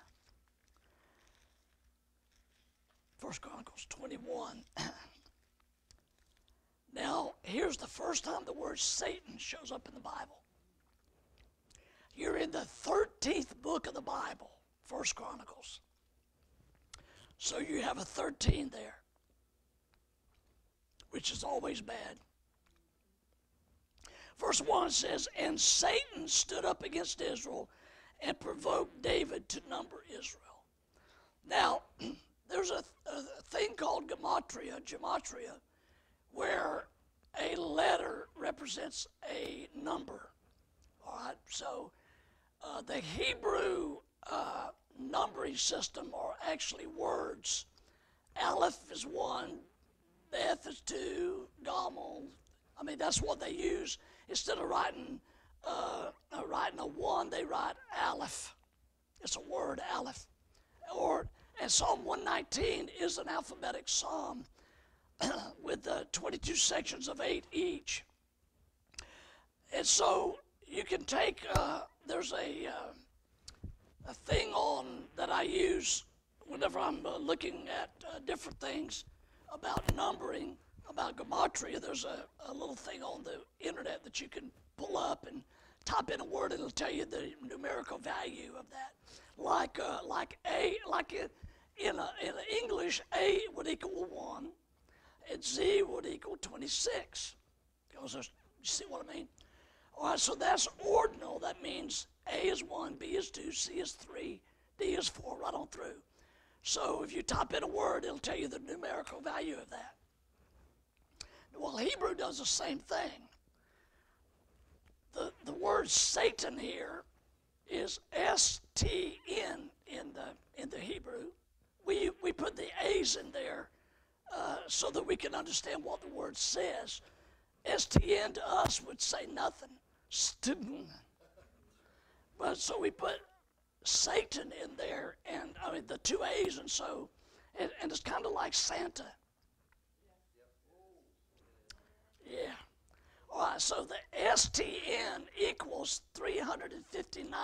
First Chronicles 21. now, here's the first time the word Satan shows up in the Bible. You're in the 13th book of the Bible, First Chronicles. So you have a 13 there, which is always bad. Verse 1 says, And Satan stood up against Israel and provoked David to number Israel. Now, there's a, a thing called gematria, gematria, where a letter represents a number. All right, so uh, the Hebrew uh, numbering system are actually words. Aleph is one, Beth is two, Gimel. I mean, that's what they use. Instead of writing uh, uh, writing a one, they write Aleph. It's a word, Aleph. Or and Psalm 119 is an alphabetic psalm with uh, 22 sections of eight each. And so you can take, uh, there's a, uh, a thing on that I use whenever I'm looking at different things about numbering, about gematria. There's a, a little thing on the internet that you can pull up and type in a word, and it'll tell you the numerical value of that. Like, uh, like A, like in, in, a, in English, A would equal 1, and Z would equal 26. Because you see what I mean? All right, so that's ordinal. That means A is 1, B is 2, C is 3, D is 4, right on through. So if you type in a word, it'll tell you the numerical value of that. Well, Hebrew does the same thing. The, the word Satan here is S T N in the, in the Hebrew. We, we put the A's in there uh, so that we can understand what the word says. STN to us would say nothing. But so we put Satan in there, and I mean the two A's, and so, and, and it's kind of like Santa. Yeah. All right, so the STN equals 359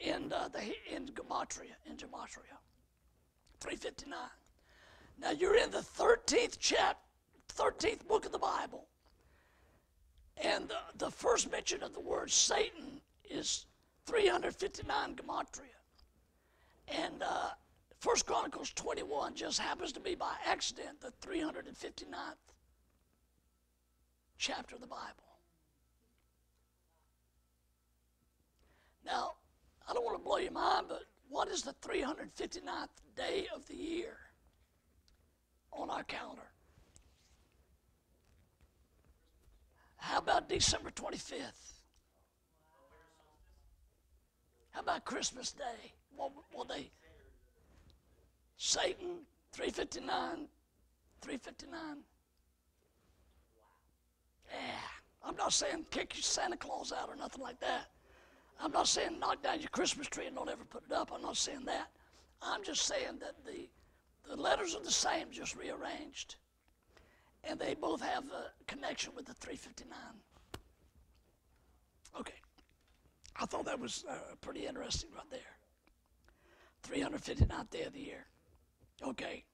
in uh, the in gematria in gematria. 359. Now you're in the 13th chap, 13th book of the Bible. And the, the first mention of the word Satan is 359 gematria. And uh, First Chronicles 21 just happens to be by accident the 359th chapter of the Bible. Now, I don't want to blow your mind, but what is the 359th day of the year on our calendar? How about December 25th? How about Christmas Day? What, what they? Satan, 359, 359. Yeah, I'm not saying kick your Santa Claus out or nothing like that. I'm not saying knock down your Christmas tree and don't ever put it up. I'm not saying that. I'm just saying that the, the letters are the same, just rearranged. And they both have a connection with the 359. Okay. I thought that was uh, pretty interesting right there. 359th day of the year. Okay.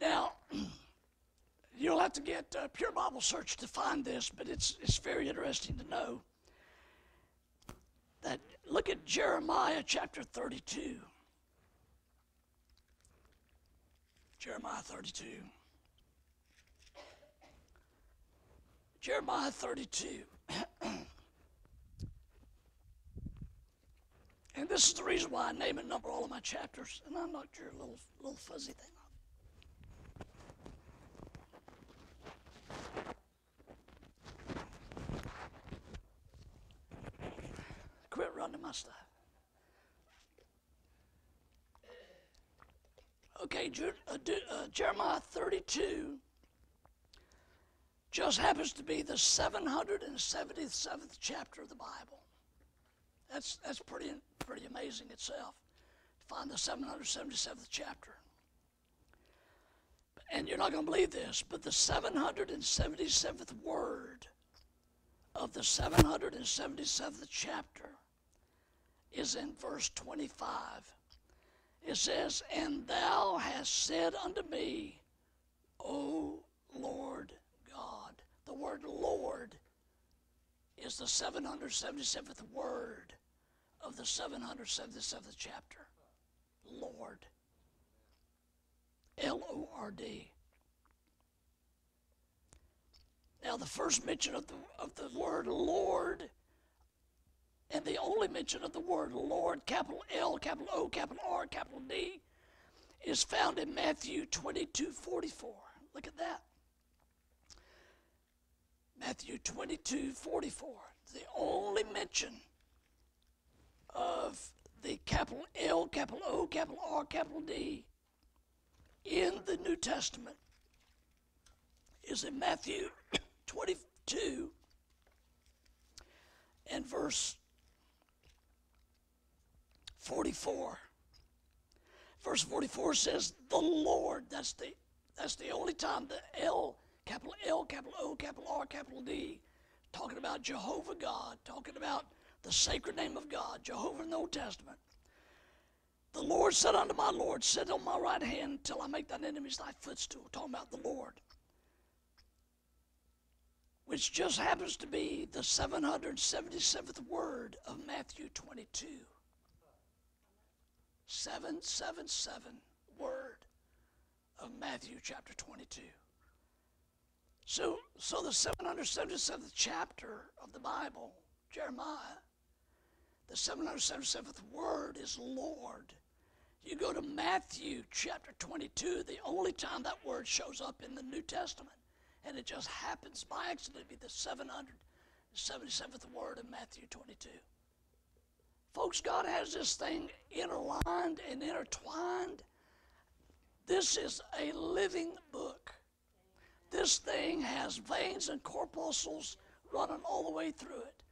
Now, you'll have to get uh, Pure Bible Search to find this, but it's, it's very interesting to know that look at Jeremiah chapter 32. Jeremiah 32. Jeremiah 32. and this is the reason why I name and number all of my chapters, and I knocked your little little fuzzy thing off. Quit running my stuff. Okay, uh, uh, Jeremiah 32 just happens to be the 777th chapter of the Bible. That's, that's pretty, pretty amazing itself to find the 777th chapter. And you're not going to believe this, but the 777th word of the 777th chapter is in verse 25. It says, And thou hast said unto me, O Lord. The word Lord is the 777th word of the 777th chapter. Lord. L O R D. Now, the first mention of the, of the word Lord and the only mention of the word Lord, capital L, capital O, capital R, capital D, is found in Matthew 22 44. Look at that. Matthew 22 44. The only mention of the capital L, capital O, capital R, capital D in the New Testament is in Matthew 22 and verse 44. Verse 44 says, The Lord, that's the that's the only time the L, capital L, capital O, capital R, capital D, talking about Jehovah God, talking about the sacred name of God, Jehovah in the Old Testament. The Lord said unto my Lord, Sit on my right hand till I make thine enemies thy footstool. Talking about the Lord. Which just happens to be the 777th word of Matthew 22. 777 word of Matthew chapter 22. So, so the 777th chapter of the Bible, Jeremiah, the 777th word is Lord. You go to Matthew chapter 22, the only time that word shows up in the New Testament, and it just happens by accident to be the 777th word in Matthew 22. Folks, God has this thing interlined and intertwined. This is a living book. This thing has veins and corpuscles running all the way through it.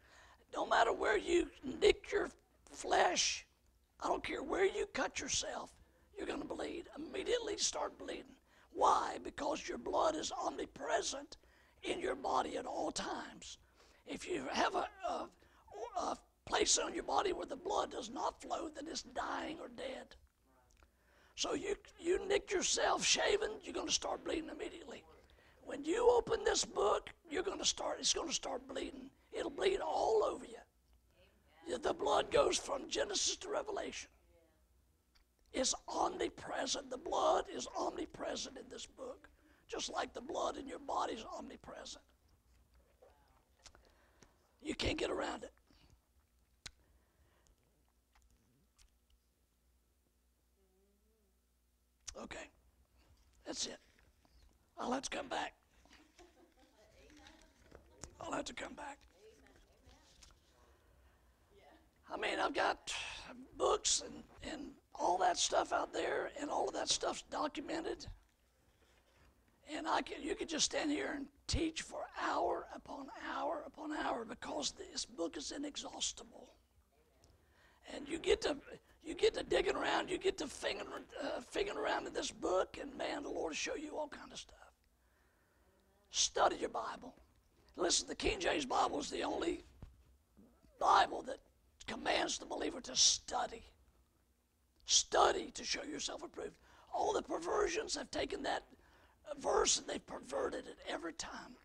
No matter where you nick your flesh, I don't care where you cut yourself, you're going to bleed. Immediately start bleeding. Why? Because your blood is omnipresent in your body at all times. If you have a, a, a place on your body where the blood does not flow, then it's dying or dead. So you you nick yourself shaving, you're going to start bleeding immediately. When you open this book, you're going to start. It's going to start bleeding. It'll bleed all over you. The blood goes from Genesis to Revelation. It's omnipresent. The blood is omnipresent in this book, just like the blood in your body is omnipresent. You can't get around it. Okay, that's it. I'll have to come back. I'll have to come back. I mean, I've got books and, and all that stuff out there, and all of that stuff's documented. And I can, you could just stand here and teach for hour upon hour upon hour because this book is inexhaustible. And you get to you get to digging around, you get to fingering, uh, fingering around in this book, and man, the Lord will show you all kind of stuff. Study your Bible. Listen, the King James Bible is the only Bible that commands the believer to study. Study to show yourself approved. All the perversions have taken that verse and they've perverted it every time.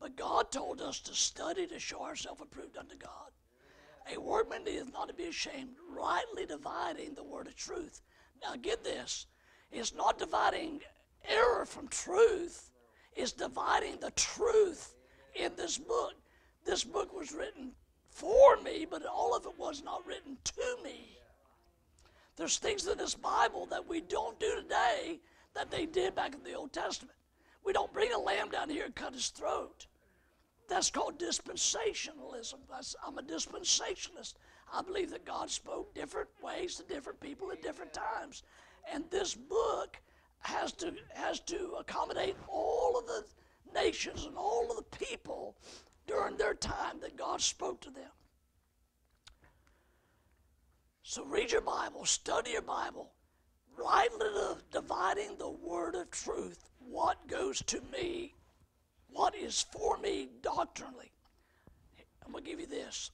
but God told us to study to show ourselves approved unto God. A workman is not to be ashamed, rightly dividing the word of truth. Now, get this it's not dividing error from truth, it's dividing the truth in this book. This book was written for me, but all of it was not written to me. There's things in this Bible that we don't do today that they did back in the Old Testament. We don't bring a lamb down here and cut his throat. That's called dispensationalism. That's, I'm a dispensationalist. I believe that God spoke different ways to different people at different times. And this book has to, has to accommodate all of the nations and all of the people during their time that God spoke to them. So read your Bible, study your Bible, rightly dividing the word of truth. What goes to me what is for me doctrinally. I'm going to give you this.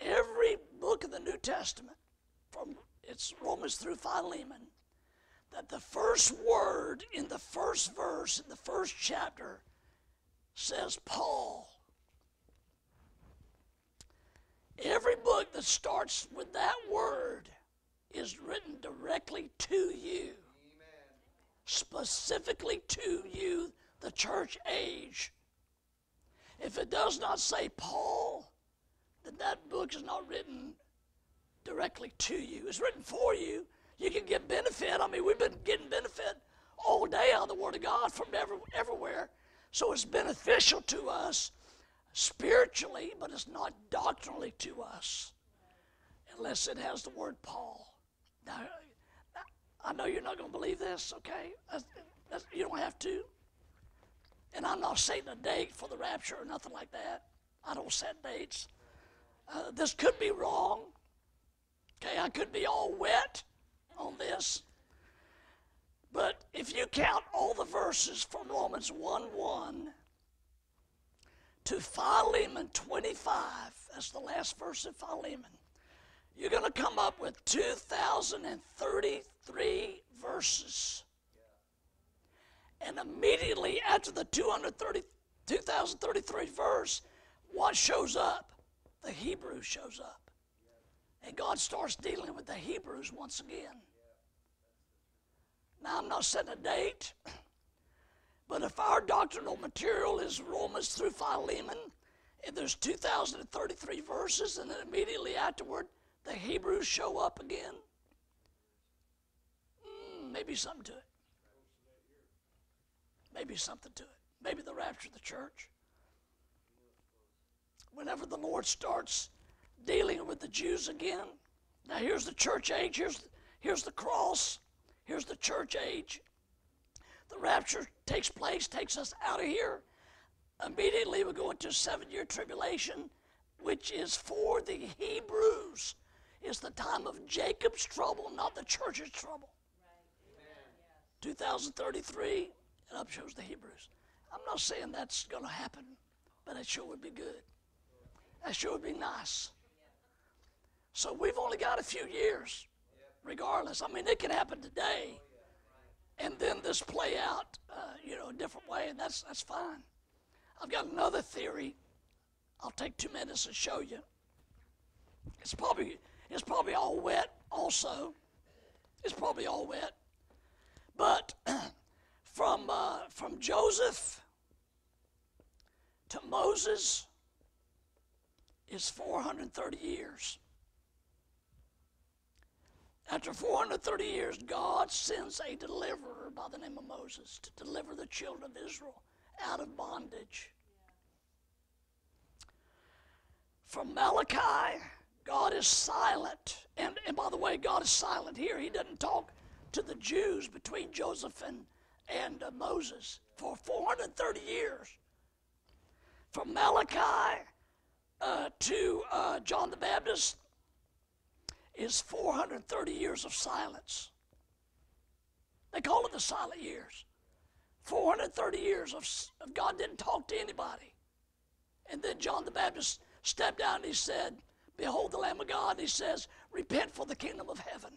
Every book of the New Testament, from it's Romans through Philemon, that the first word in the first verse in the first chapter says Paul. Every book that starts with that word is written directly to you, Amen. specifically to you, the church age. If it does not say Paul, then that book is not written directly to you. It's written for you. You can get benefit. I mean, we've been getting benefit all day out of the Word of God from every, everywhere. So it's beneficial to us spiritually, but it's not doctrinally to us unless it has the word Paul. Now, I know you're not going to believe this, okay? You don't have to. And I'm not setting a date for the rapture or nothing like that. I don't set dates. Uh, this could be wrong. Okay, I could be all wet on this. But if you count all the verses from Romans 1 1 to Philemon 25, that's the last verse of Philemon, you're going to come up with 2,033 verses. And immediately after the 230, 2033 verse, what shows up? The Hebrew shows up. And God starts dealing with the Hebrews once again. Now, I'm not setting a date, but if our doctrinal material is Romans through Philemon, and there's 2,033 verses, and then immediately afterward, the Hebrews show up again, mm, maybe something to it. Maybe something to it. Maybe the rapture of the church. Whenever the Lord starts dealing with the Jews again, now here's the church age, here's, here's the cross, here's the church age. The rapture takes place, takes us out of here. Immediately we go into seven year tribulation, which is for the Hebrews. It's the time of Jacob's trouble, not the church's trouble. Right. 2033, and up shows the Hebrews. I'm not saying that's going to happen, but it sure would be good. That sure would be nice. So we've only got a few years, regardless. I mean, it can happen today, and then this play out, uh, you know, a different way, and that's that's fine. I've got another theory. I'll take two minutes and show you. It's probably it's probably all wet also. It's probably all wet. But from, uh, from Joseph to Moses is 430 years. After 430 years, God sends a deliverer by the name of Moses to deliver the children of Israel out of bondage. From Malachi God is silent. And, and by the way, God is silent here. He doesn't talk to the Jews between Joseph and, and uh, Moses for 430 years. From Malachi uh, to uh, John the Baptist is 430 years of silence. They call it the silent years. 430 years of, of God didn't talk to anybody. And then John the Baptist stepped down and he said, Behold the Lamb of God. And He says, Repent for the kingdom of heaven.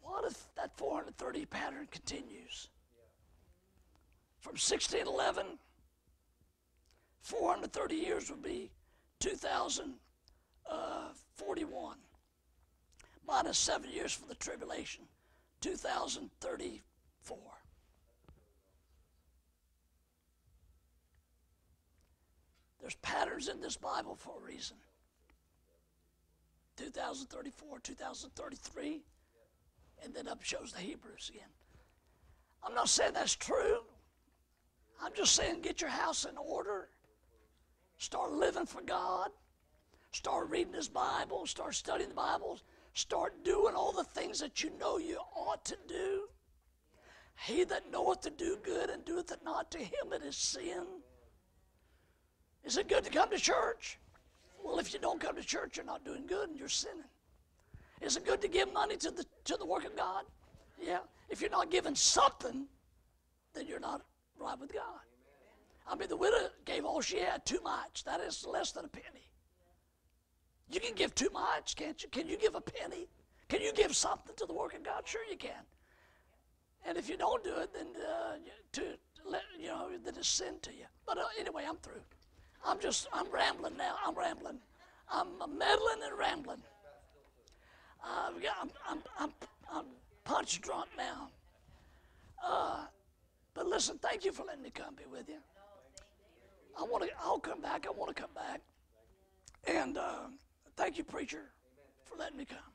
What if that 430 pattern continues? From 1611, 430 years would be 2041. Minus seven years for the tribulation, 2034. There's patterns in this Bible for a reason. 2034, 2033, and then up shows the Hebrews again. I'm not saying that's true. I'm just saying get your house in order. Start living for God. Start reading His Bible. Start studying the Bible. Start doing all the things that you know you ought to do. He that knoweth to do good and doeth it not, to him it is sin. Is it good to come to church? Well, if you don't come to church, you're not doing good and you're sinning. Is it good to give money to the, to the work of God? Yeah. If you're not giving something, then you're not right with God. I mean, the widow gave all she had, too much. That is less than a penny. You can give too much, can't you? Can you give a penny? Can you give something to the work of God? Sure, you can. And if you don't do it, then uh, to let you know that it's sin to you. But uh, anyway, I'm through. I'm just, I'm rambling now. I'm rambling. I'm meddling and rambling. Uh, I'm, I'm, I'm, I'm punch drunk now. Uh, but listen, thank you for letting me come be with you. I want to. I'll come back. I want to come back. And uh, thank you, preacher, for letting me come.